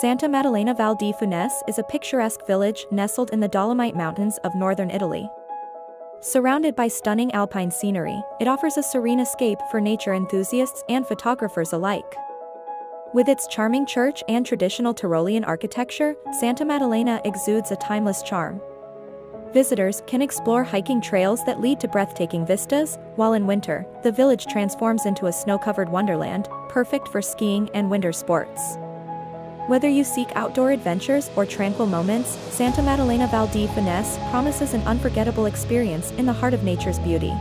Santa Maddalena Val di Funes is a picturesque village nestled in the Dolomite Mountains of northern Italy. Surrounded by stunning alpine scenery, it offers a serene escape for nature enthusiasts and photographers alike. With its charming church and traditional Tyrolean architecture, Santa Maddalena exudes a timeless charm. Visitors can explore hiking trails that lead to breathtaking vistas, while in winter, the village transforms into a snow-covered wonderland, perfect for skiing and winter sports. Whether you seek outdoor adventures or tranquil moments, Santa Maddalena Val di Funes promises an unforgettable experience in the heart of nature's beauty.